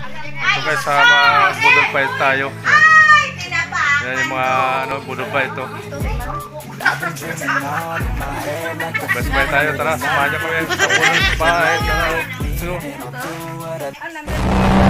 Ito guys, sa mga budol fight tayo. Yan. Yan yung mga ano, budol fight ito. Best fight tayo. Tara, niyo kami sa budol fight. Tara, let's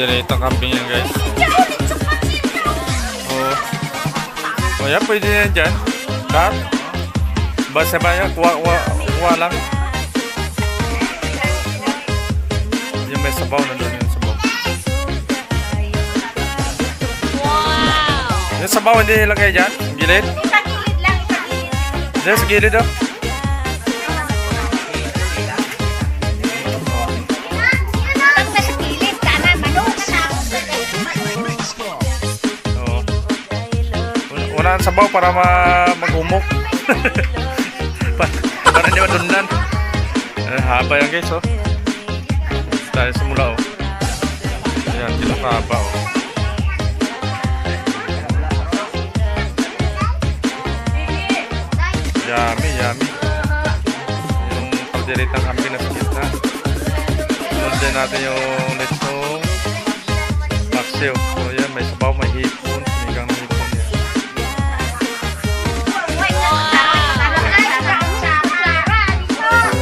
Kaldereta camping yan guys. Oh, yan, pwede na yan dyan. Kat? Basta ba yan? Kuha, kuha, kuha lang. Yung may sabaw na doon yung sabaw. Yung sabaw hindi ilagay dyan? Gilid? Diyan sa gilid oh. Ang sabaw para ma magumok. Pa- para hindi madundan. Eh, haba yan guys oh. Tayo simula oh. Ayan, kilo haba oh. Yummy, yummy. Yung kalderitang kami na sa gitna. Sunod din natin yung lechong paksiw. So yan, may sabaw, may hipon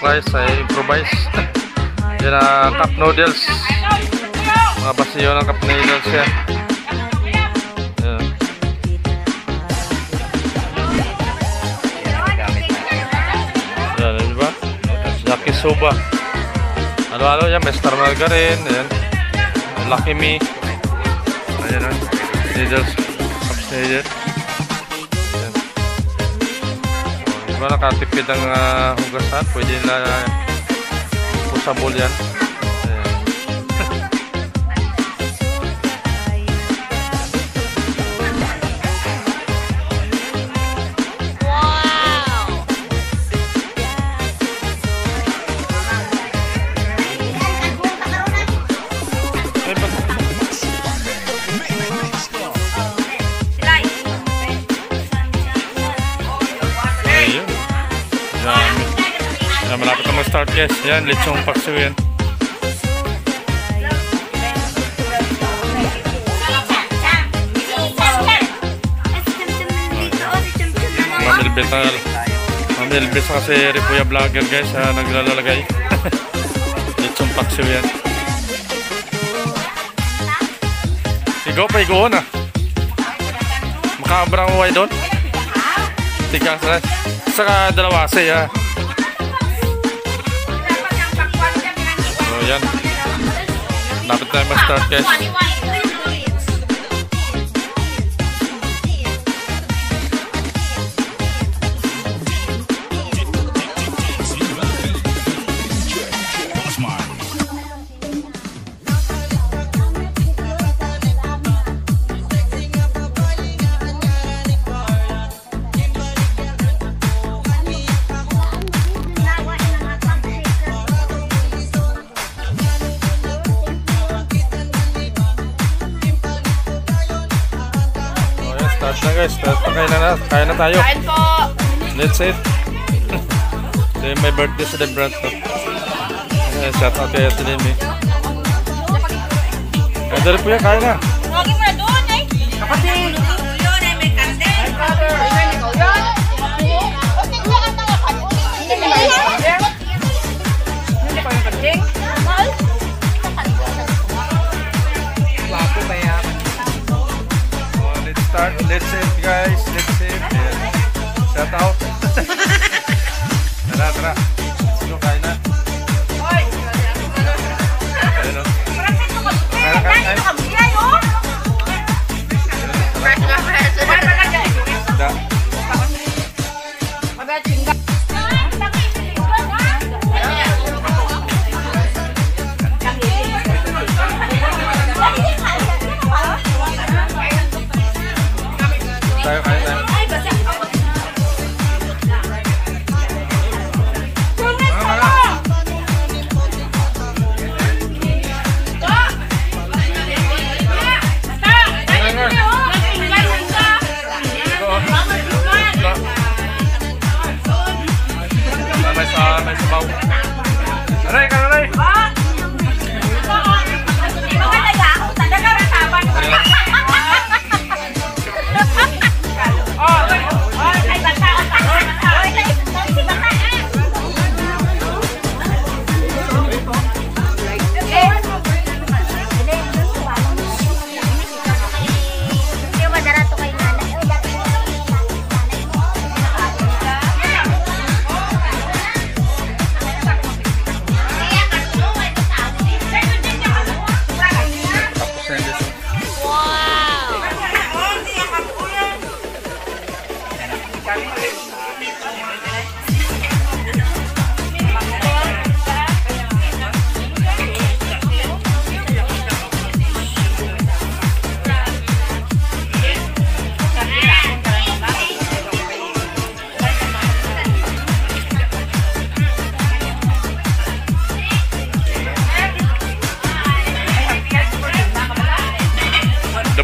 guys ay improvise. Yan ang cup noodles. Mga basiyo ng cup noodles yan. Yan. Yan, di ba? Yakisoba. Ano-ano yan, may star. Ayan. Lucky Me. Ayan na. Noodles. Cups noodles. Diba nakatipid ang uh, hugasan? Pwede na uh, pusabol yan. Na guys. Yan, lechong paksiw yan. Mamilbit na. Mamilbit sa kasi Ripuya Vlogger guys. Ha, naglalagay. lechong paksiw yan. Igo pa, igo na. Makabrang uway doon. Tiga sa saka dalawa saya. Ayan. Lapit mag-start guys. Guys. Tapos pakain na na. Kain na tayo. Kain po. Let's eat. Ito yung may birthday celebrant ko. Eh, shout out kay Ate Demi. Eh, dali po yan, kain na. Huwagin mo na doon eh. Kapatid. Yun ay may kante. Oh, Shout out. tara, tara.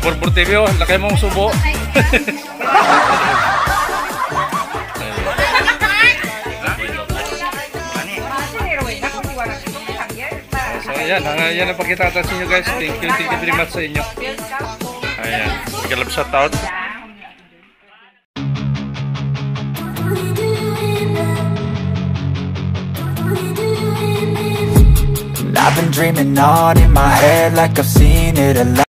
Oh, laki mong subo. so ayan, uh, yan ang pagkitata sa inyo guys. Thank you, thank you very much sa inyo. Ayan, ikalab shout out. I've been dreaming on in my head like I've seen it a lot